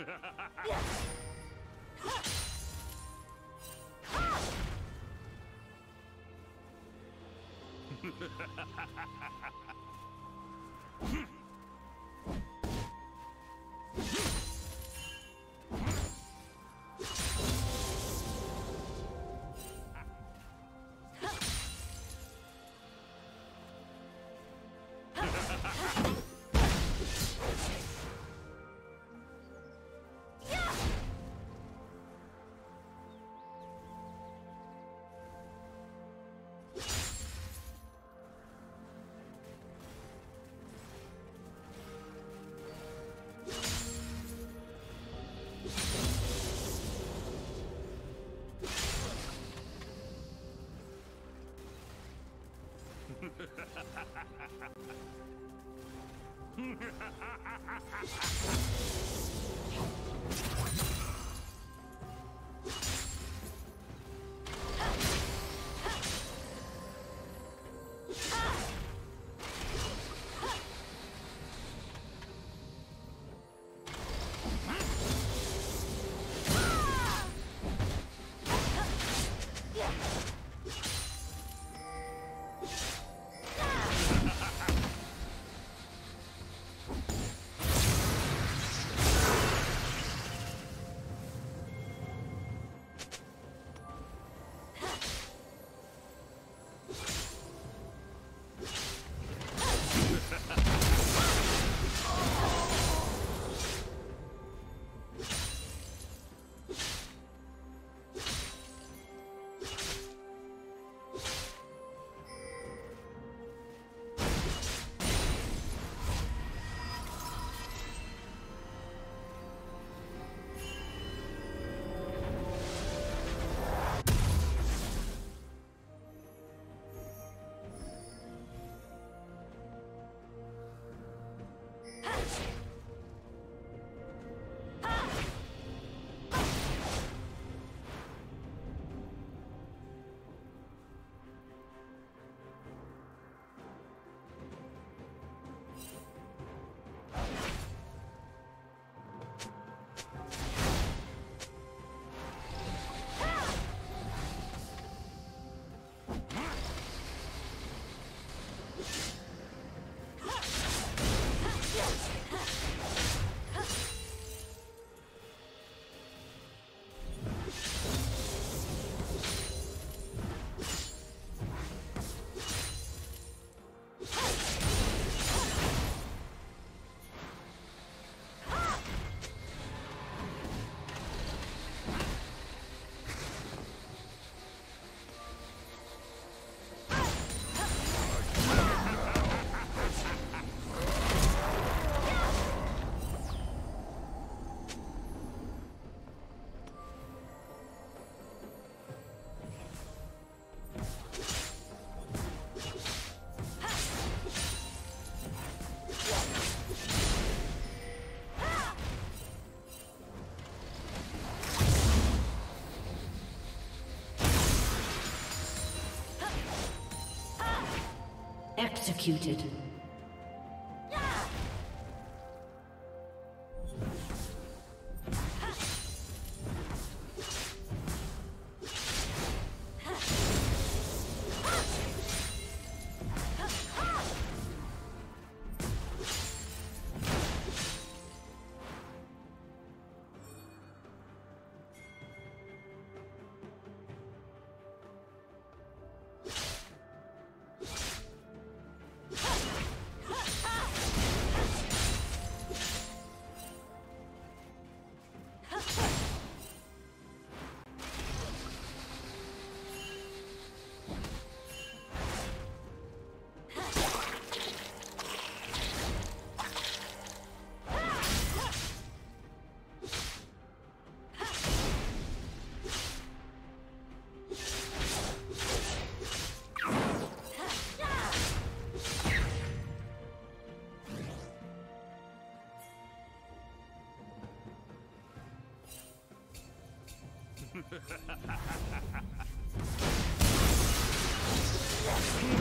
Ha ha ha ha! Ha ha ha! Executed. Fuck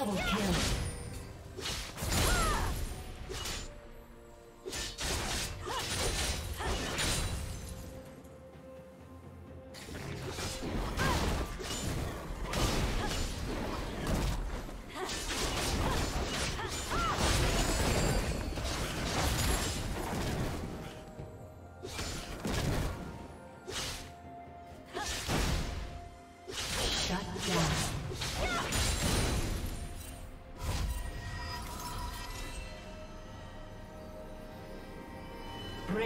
double kill.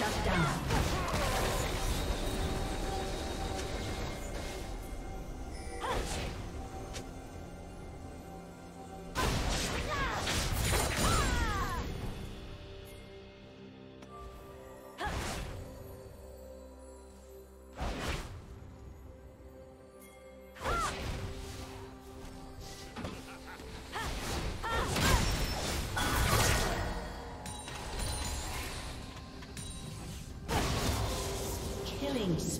Shut down. Killing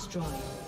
Destroyed.